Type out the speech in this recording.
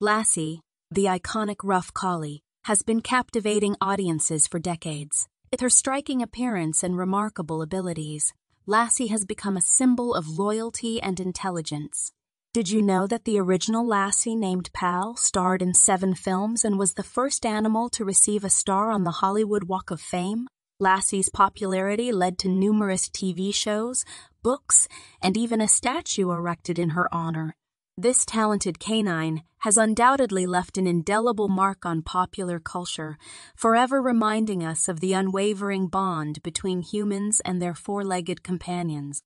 Lassie, the iconic rough collie, has been captivating audiences for decades. With her striking appearance and remarkable abilities, Lassie has become a symbol of loyalty and intelligence. Did you know that the original Lassie named Pal starred in seven films and was the first animal to receive a star on the Hollywood Walk of Fame? Lassie's popularity led to numerous TV shows, books, and even a statue erected in her honor. This talented canine has undoubtedly left an indelible mark on popular culture, forever reminding us of the unwavering bond between humans and their four legged companions.